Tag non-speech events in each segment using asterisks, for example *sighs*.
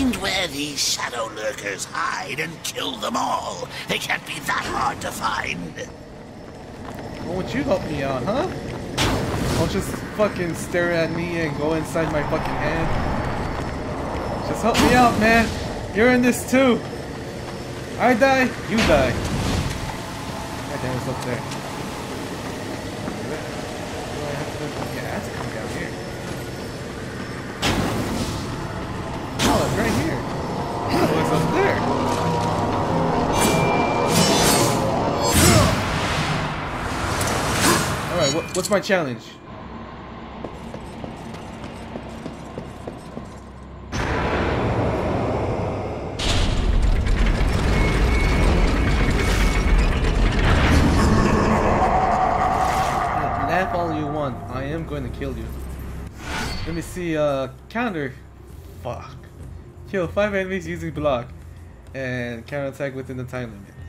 Find where these shadow lurkers hide and kill them all. They can't be that hard to find. Why won't you help me out, huh? Don't just fucking stare at me and go inside my fucking head. Just help me out, man. You're in this too. I die, you die. God damn, it's up there. What, what's my challenge? Laugh all you want. I am going to kill you. Let me see. Uh, counter. Fuck. Kill five enemies using block, and counter attack within the time limit.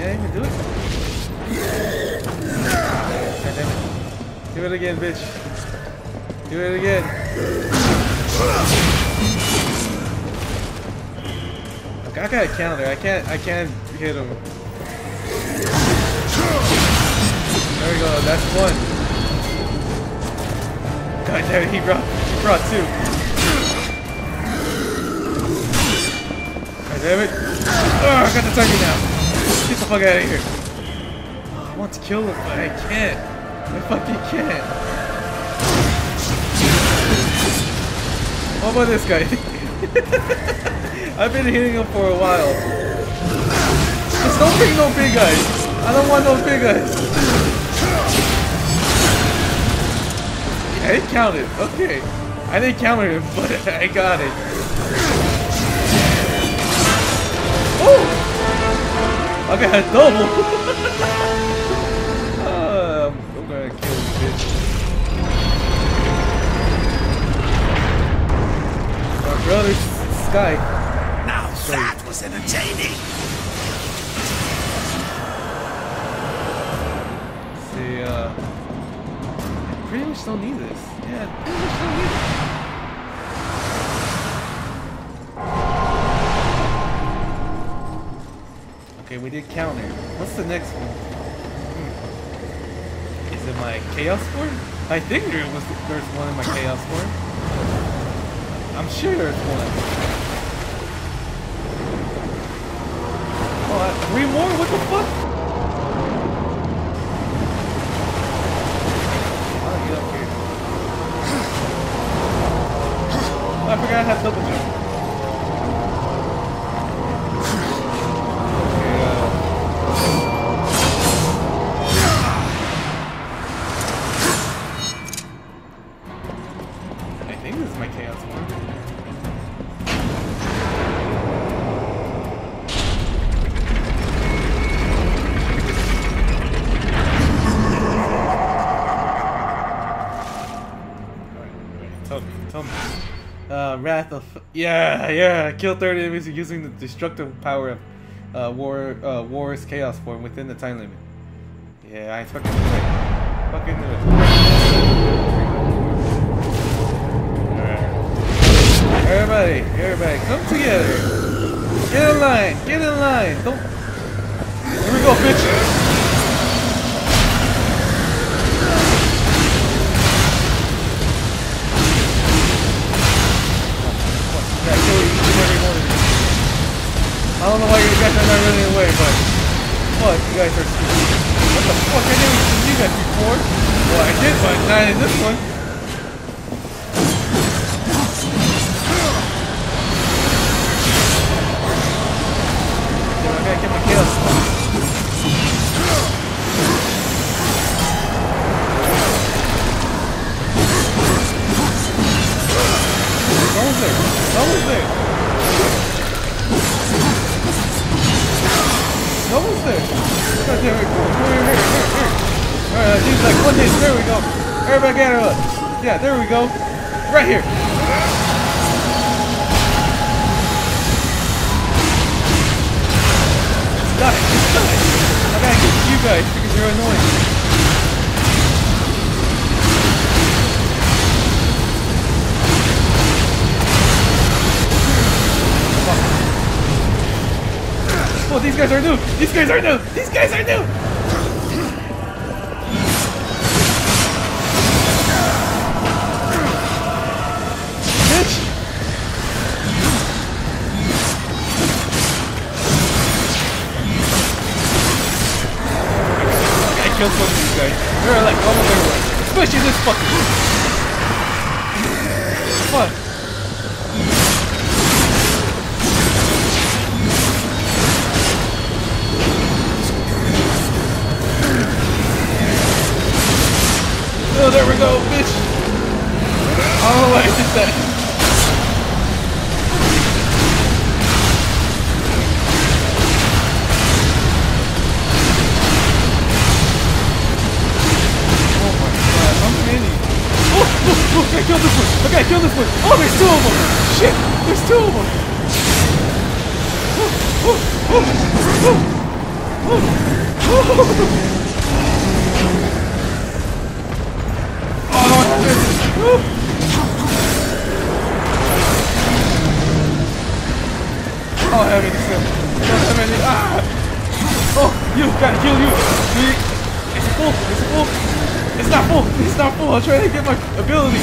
Can I even do it? God damn it. Do it again, bitch. Do it again. Okay, I got a counter. I can't. I can't hit him. There we go. That's one. God damn it! He brought. He brought two. God damn it! Oh, I got the target now. The fuck out of here. I want to kill him, but I can't. I fucking can't. What about this guy? *laughs* I've been hitting him for a while. Just don't bring no big guys. I don't want no big guys. I didn't count it. Okay. I didn't count it, *laughs* but I got it. Oh! I got a double. um, I'm gonna kill you, bitch. My brother Sky. Now that was entertaining. See, uh, I pretty much don't need this. Yeah, I pretty much don't need it. Okay, we did counter. What's the next one? Hmm. Is it my chaos form? I think there was there's one in my chaos form. I'm sure there's one. Oh, I- three more? What the fuck? *sighs* I forgot I have double jump. Wrath of yeah, yeah. Kill 30 enemies using the destructive power of uh, War uh, War's Chaos form within the time limit. Yeah, I fucking knew it. Fucking knew it. Everybody, everybody, come together. Get in line, get in line. Don't. Here we go, bitch. Running away, but fuck, you guys are stupid. What the fuck? I never seen you guys before. Well, I did, but not in this one. Yeah, I gotta get my. Almost there. God damn it. Come here, here, here, here. Alright, seems like one hit. There we go. Everybody get up. Yeah, there we go. Right here. Got it. I gotta get you guys because you're annoying. Guys are new! These guys are new! These guys are new! Bitch! I killed some of these guys. They're like all over everywhere. Especially this fucker. Fuck. Oh, there we go, bitch. Why I did that. Oh? Oh, oh, oh, I killed this one! I gotta this one! Oh, there's two of them! Shit! There's two of them! Oh, oh, oh, oh, oh, oh. Oh, Oh. I have any still. I don't have any. Ah! Oh, you! Gotta kill you! See? Is it full? Is it full? It's not full! It's not full! I'm trying to get my ability!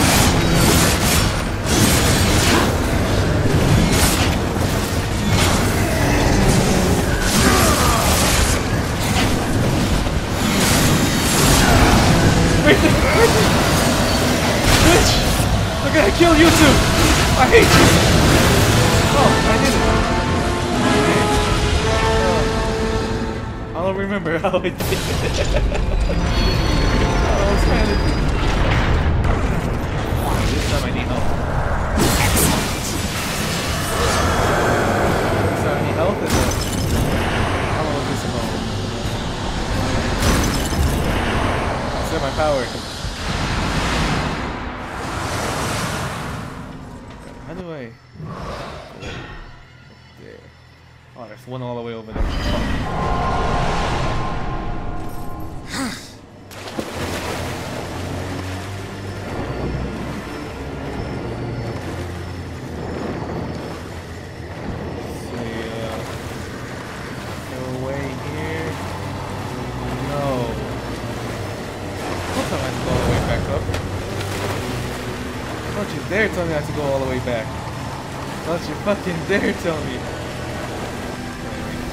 Wait, wait, Bitch! I'm gonna kill you too! I hate you! Oh, I did it. I don't remember *laughs* how I did it. I was panicking. This time I need help. This time I need help and uh, was this about? Set my power. There. Oh, there's one all the way over there. *sighs* See, uh, way tell me I have to go all the way back. Don't you fucking dare tell me.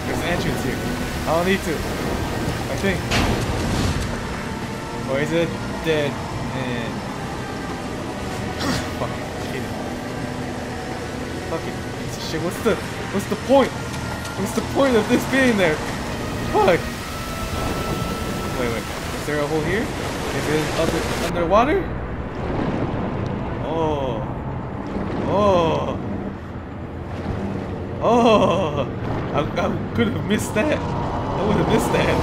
There's an entrance here. I don't need to. I think. Or is it dead? And *coughs* fuck it. Hate. Fuck it. Piece of shit. What's the what's the point? What's the point of this being there? Fuck. Wait, wait. Is there a hole here? Is it under underwater? Oh. Oh. Oh. I, I could have missed that. I would have missed that.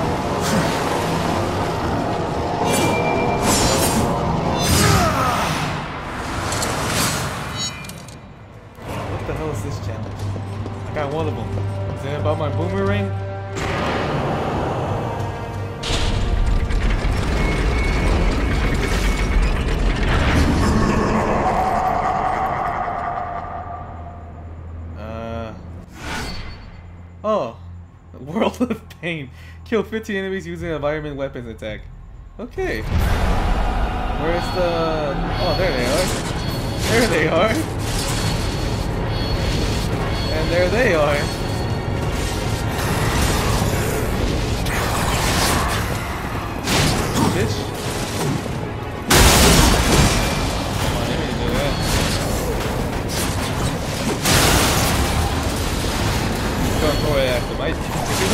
What the hell is this challenge? I got one of them. Is it about my boomerang? Oh. *laughs* World of Pain. Kill 15 enemies using environment weapons attack. Okay. Where's the... Oh, there they are. There they are. And there they are. Bitch.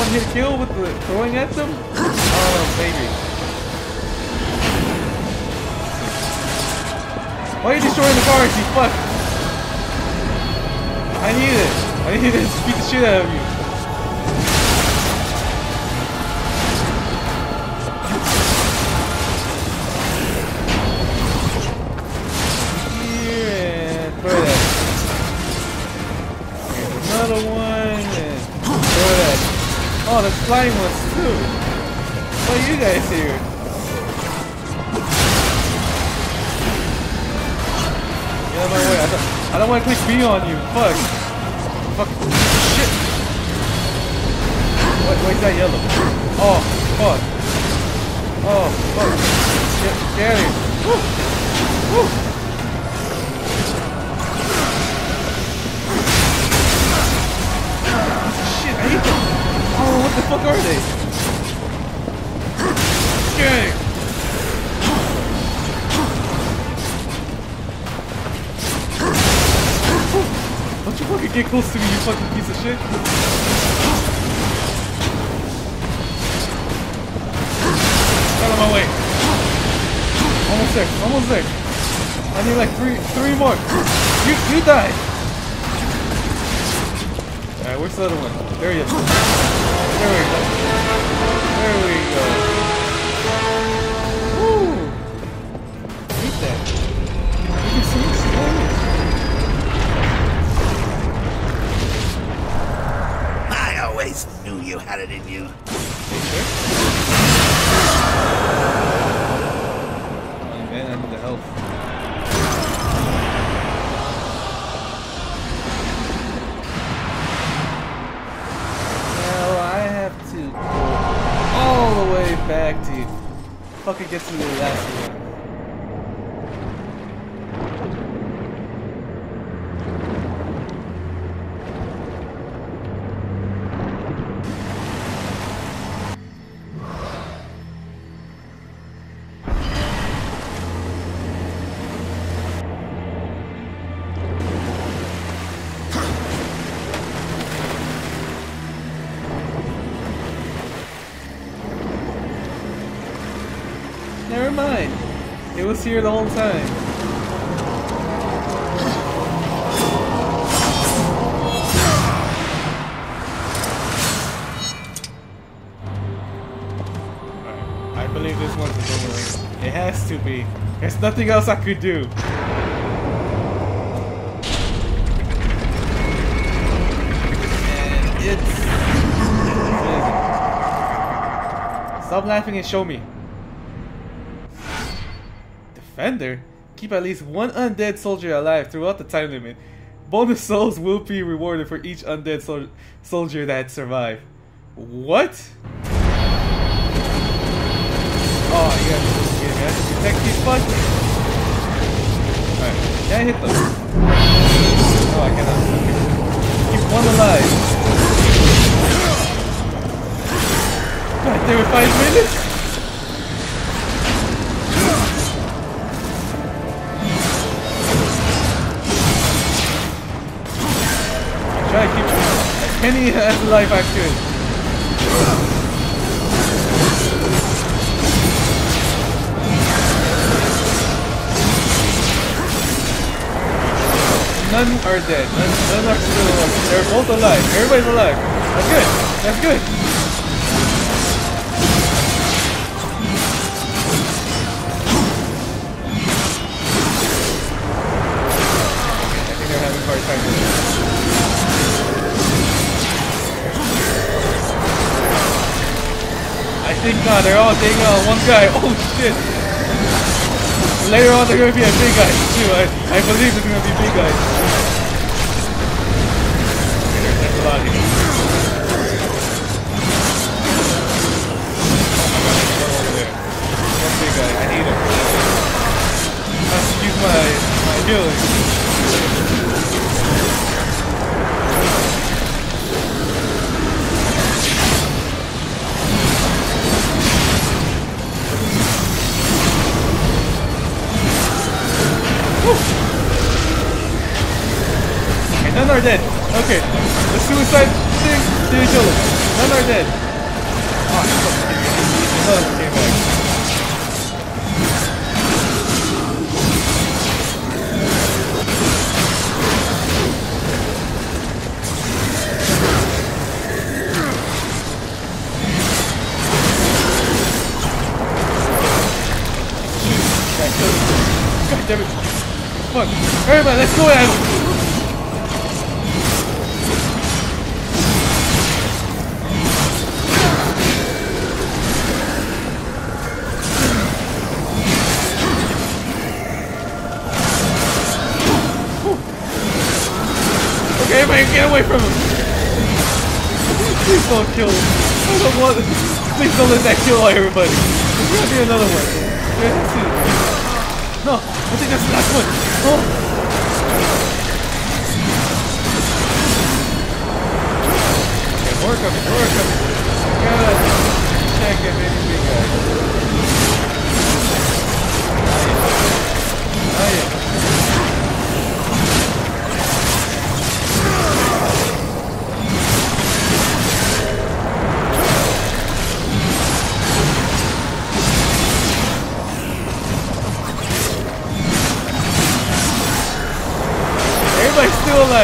One hit kill with the throwing at them? Oh, maybe. Why are you destroying the cars, you fuck? I need it. I need it to beat the shit out of you. Flying ones too. What are you guys here? Get out of my way. I don't, I don't want to click B on you. Fuck. Fuck. Shit. Wait, wait, that yellow. Oh, fuck. Oh, fuck. Get him. Woo. Woo. Shit, I hate them. What the fuck are they? Him. Don't you fucking get close to me, you fucking piece of shit. Out of my way. Almost there, almost there. I need like three three more. You you died. Alright, where's the other one? There he is. There we go. There we go. Woo! Eat that. You can see it's slow. I always knew you had it in you. Oh man, I need the health. Get to the last one. Mind. It was here the whole time. I believe this one's a boomerang. It has to be. There's nothing else I could do. And it's... Stop laughing and show me. Defender? Keep at least one undead soldier alive throughout the time limit. Bonus souls will be rewarded for each undead sol- soldier that survive. What? Oh, you you have to protect these fuckers. Alright, can I hit them? No, I cannot. Keep one alive. God damn it, five minutes? As alive I. None are dead. None, none are still alive. They're both alive. Everybody's alive. That's good. That's good. I think they're having a hard time Think not. They're all taking on uh, one guy. *laughs* Oh shit! Later on, they're gonna be a big guy too. I, I believe there's gonna be big guys. A big guy. I hate him. I have to use my my healing. Okay, none are dead. Okay, the suicide thing didn't kill them. None are dead. Ah, fuck. None came back. God. Fuck. Everybody, let's go at. Okay, everybody get away from him! Please don't kill him. I don't want. Please don't let that kill everybody. There's gonna be another one. No, I think that's the last one. Oh. Okay, more coming, more coming. Check if any big guys. Oh yeah.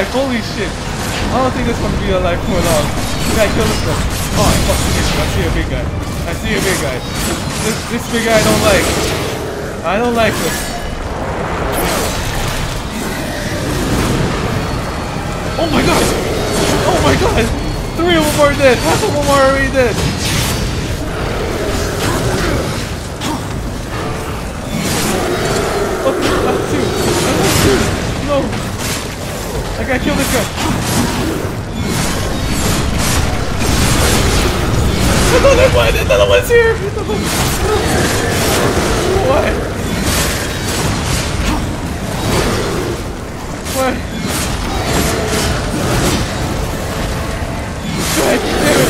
Alive. Holy shit. I don't think this one's gonna be alive for long. We gotta kill this one. Oh, fuck this. I see a big guy. I see a big guy. This, this big guy I don't like. I don't like this. Oh my god! Oh my god! Three of them are dead! Half of them are already dead! I gotta kill this guy! Another one! Another one's here! Why? Why? *laughs* God damn it!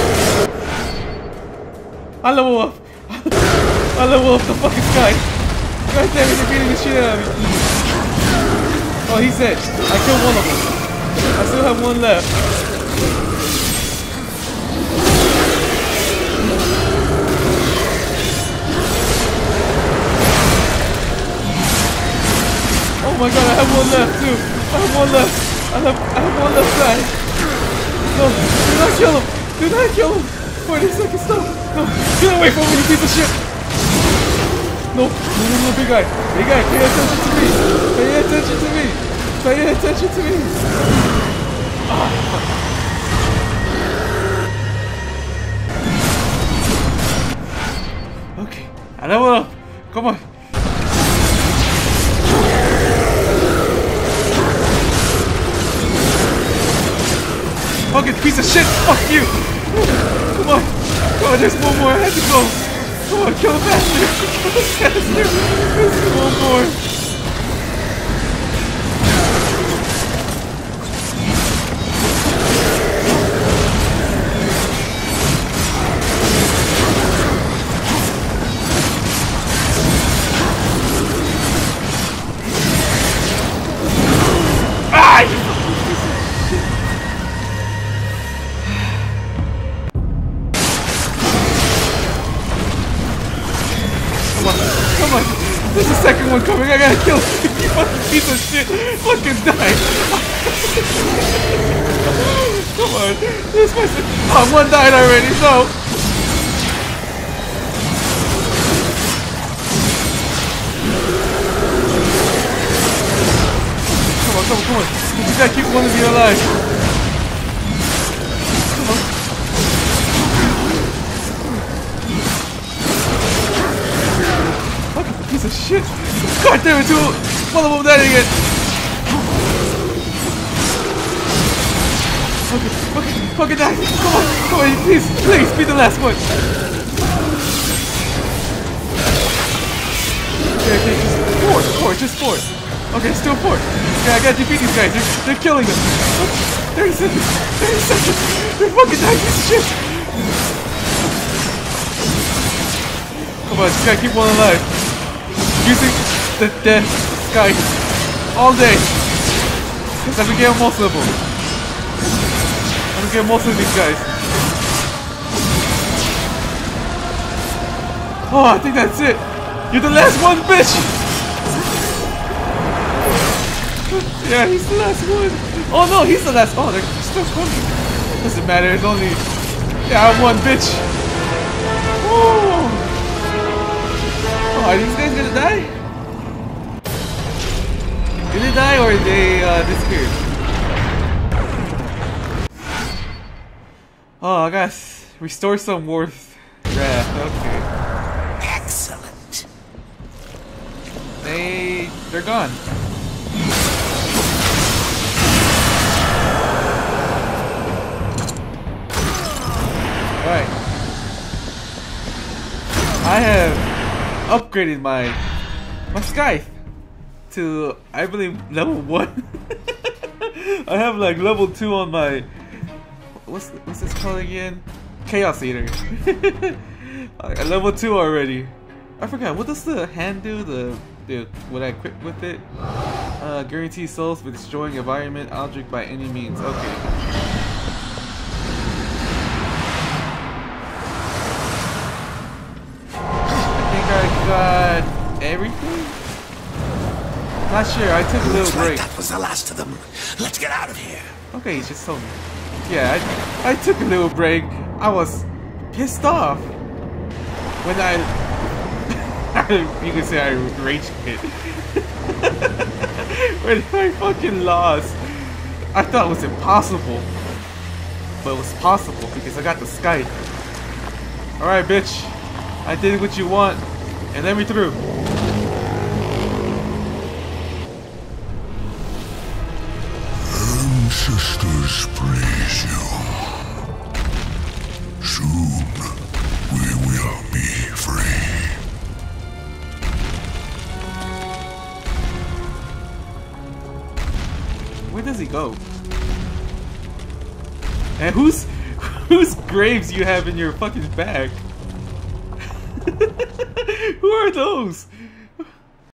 I level up! I level up the fucking sky! God damn it, they're beating the shit out of me! Oh, he's dead. I killed one of them. I still have one left. Oh my god, I have one left too. I have one left. I have, I have one left guy. No, do not kill him. Do not kill him. 40 seconds, no. No, get away from me, you piece of shit. No, no, no, no, big guy. Big guy, pay attention to me. Pay attention to me. Pay attention to me. Okay, I level up. Come on. Fucking piece of shit! Fuck you! Come on! Come on, there's one more. I have to go. Come on, kill the bastard! Kill the bastard! There's one more. Come on. This se- Oh, one died already, so. Come on, come on, come on. You gotta keep one of you alive. Come on. Fucking piece of shit. God damn it, two. One of them died again. Fucking, fucking, die. Come on, come on, please, please, be the last one. Okay, okay, just four, four, just four. Okay, still four. Okay, I gotta defeat these guys. They're, they're killing them. 30 seconds. 30 seconds. They're fucking dying, piece shit. Come on, just gotta keep one alive. Using the death scythe all day. Because I'm gonna get most of. Get most of these guys. Oh, I think that's it. You're the last one, bitch! yeah, he's the last one. Oh no, he's the last. Oh, they're still coming. Doesn't matter, it's only. Yeah, I won, bitch. Oh, are these guys gonna die? Did they die or did they uh, disappear? Oh, I gotta restore some wrath. Yeah, okay. Excellent. They they're gone. Right. I have upgraded my my Scythe to I believe level one. *laughs* I have like level two on my what's what's this called again? Chaos Eater. *laughs* At level two already. I forgot what does the hand do? The the what I equip with it? Uh, guarantee souls for destroying environment object by any means. Okay. I think I got everything. Not sure. I took a little Looks like break. that was the last of them. Let's get out of here. Okay, he's just told me. Yeah, I, I took a little break. I was pissed off when I. *laughs* you can say I rage quit. *laughs* when I fucking lost. I thought it was impossible. But it was possible because I got the Scythe. Alright, bitch. I did what you want. And let me through. Ancestors praise you. Soon we will be free. Where does he go? And whose *laughs* whose graves you have in your fucking bag? *laughs* Who are those?